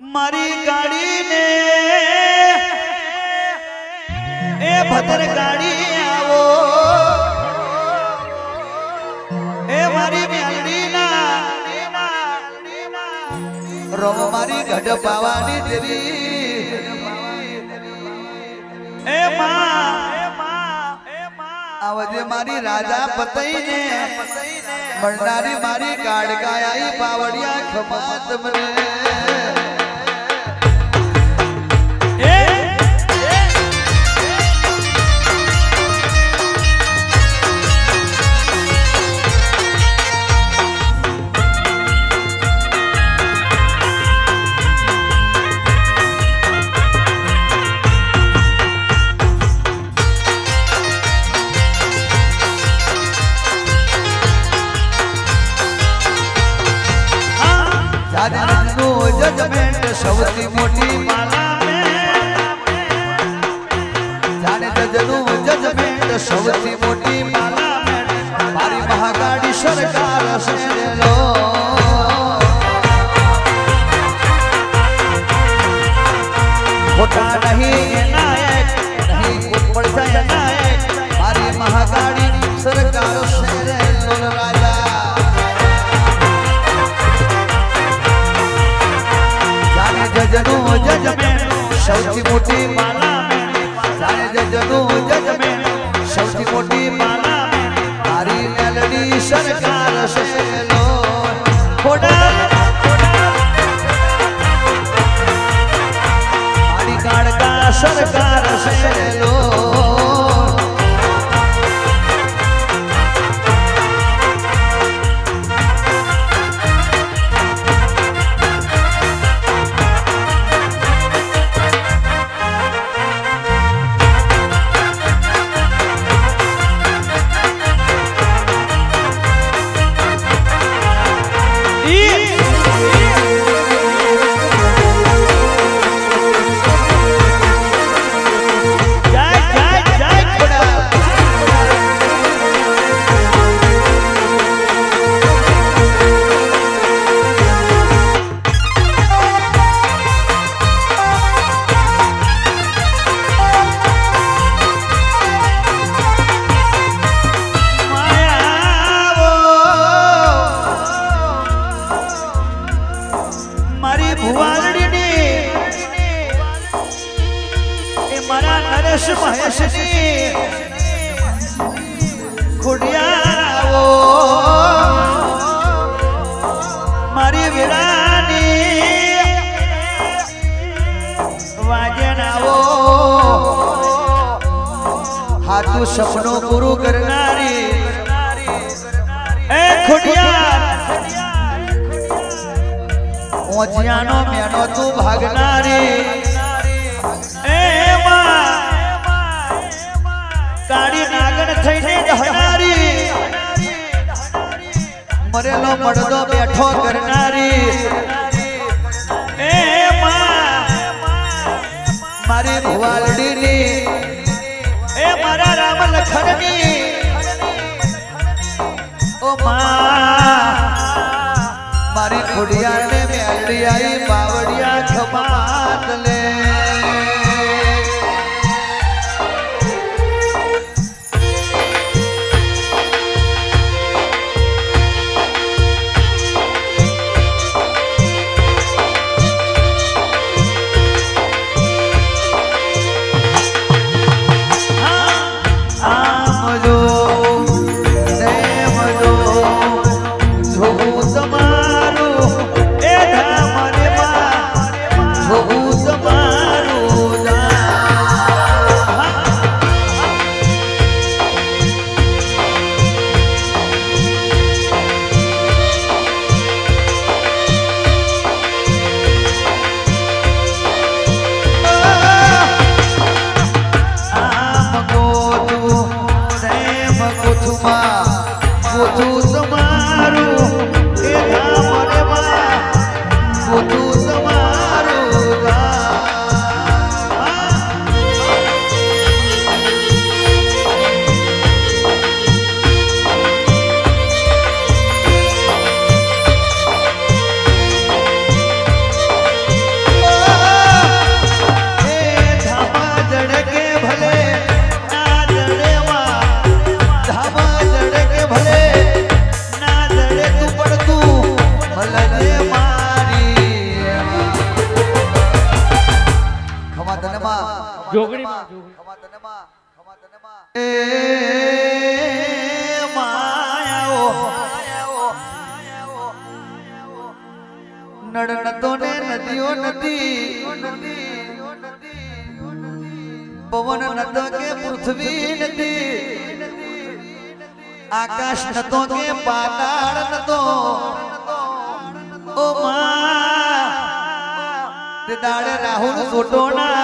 મારી ગાડીને એ ભદર ગાડી આવો. એ મારી મ્યાલડીના રોમ મારી ગઢ પાવાની દેવી. એ માં આવજે મારી રાજા પતઈને મળનારી મારી કાળકાઈ પાવડિયા ખમાત મને સૌથી મોટી જાણે જજનું જજમેન્ટ સૌથી મોટી માલા મારી મહાગાડી સરકાર શેરો ખોટા નહીં એનાયક નહીં કોઈ નાયક મારી મહાગાડી સૌથી મોટી માલા જાણે જજનું જજમેન સૌથી મોટી માલા મારી મેલડી સરકાર ખોડા સરકાર મહેશની ખુડિયાઓ, મારી વિરાની વાજણાઓ, હાથું સપનું પૂરું કરનારી એ ખુડિયા ઓજિયાનો મેનો તું ભાગનારી. થઈને રહેનારી મરેલો મળદો બેઠો કરનારી. એ મારી ભુવાલડીની એ મારા રામ લખનની ઓ માં, મારી ખોડિયાને મેલડી આઈ બાવડિયા ખમાત ખમા તને માં ખમા તને માં. માયાઓ નડણતો ને નદીઓ નદી પવન નતો કે પૃથ્વી નદી આકાશ નતો કે પાતાળ નતો ઓ માં તે દાડે રાહુલ જોટોના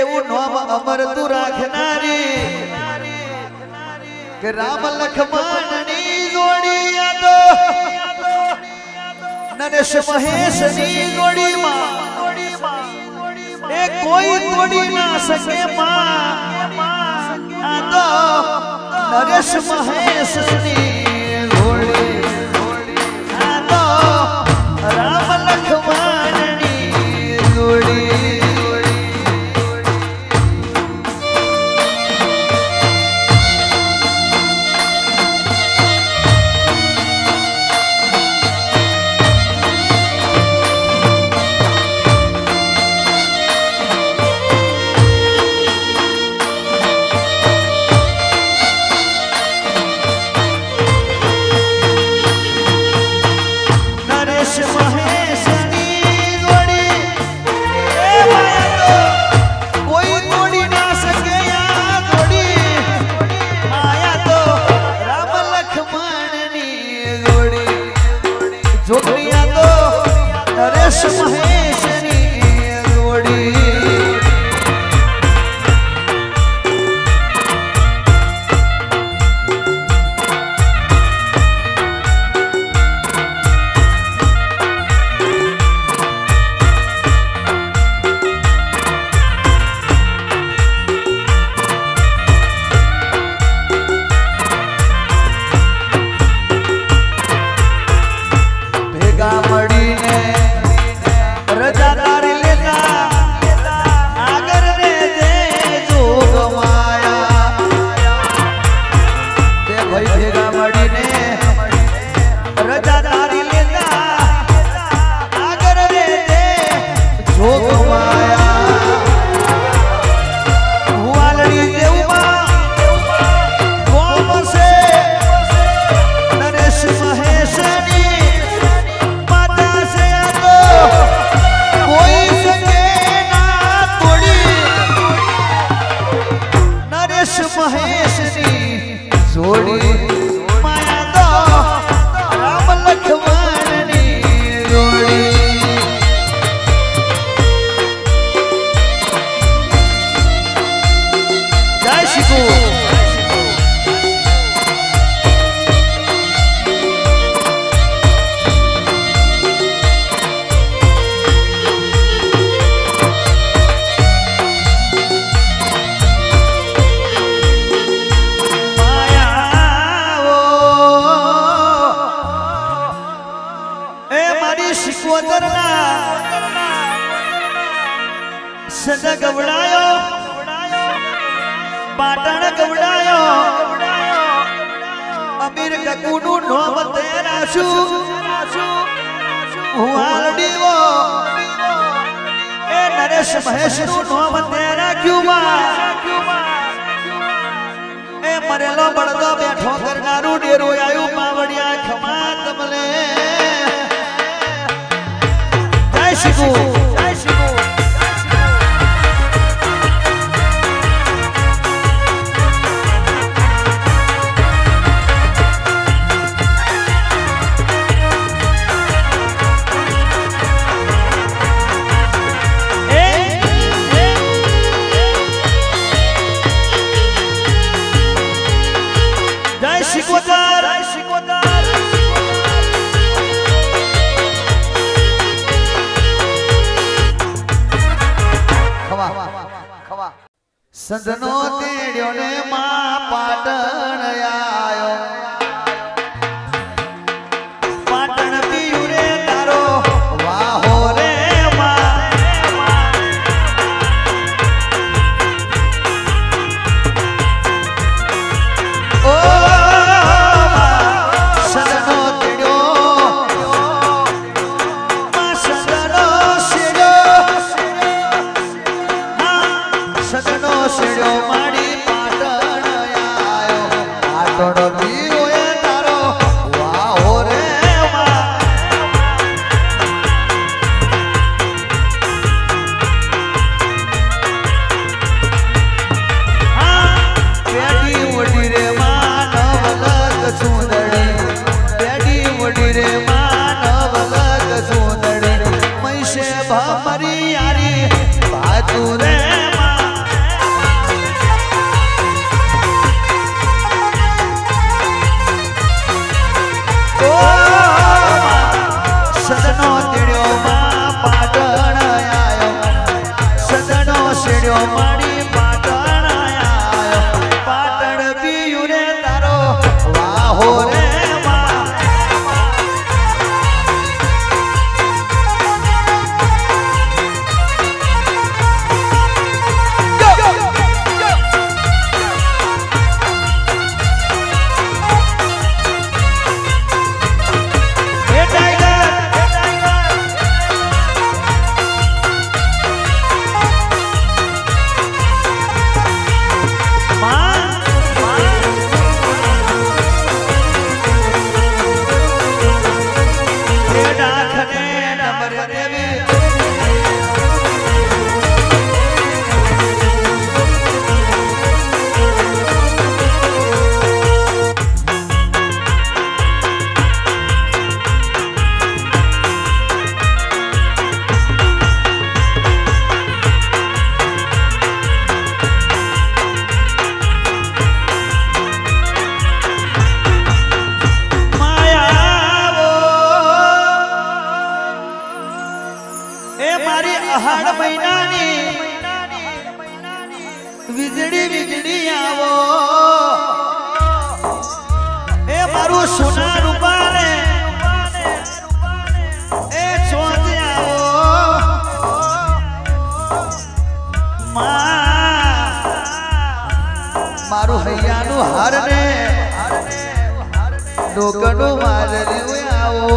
એવું નામ અમર રાખનારી. કે રામ લખમણની જોડી યાદો. નરેશ મહેશની જોડીમાં. એ કોઈ તોડી ના શકે માં. આદો નરેશ મહેશની જોડી. આ તો રામ જોગણીયા તો નરેશ મહેશની શિકોતરના ગવડાયો પાટણ ગવડાયો અમીર કકુનું નોમ તેરાશું હું હાલડીવો એ નરેશ મહેશનું નોમ તે રાખ્યું એ મરેલો બળદો બેઠો કરનારું ડેરું આવ્યું માવડિયા Oh. Santa અહાડ મહિનાની વીજળી વીજળી આવો. એ મારું સોના રૂપા એ ચોંચ આવો. મારું હૈયાનું હાર ને ડોકનું માર આવો.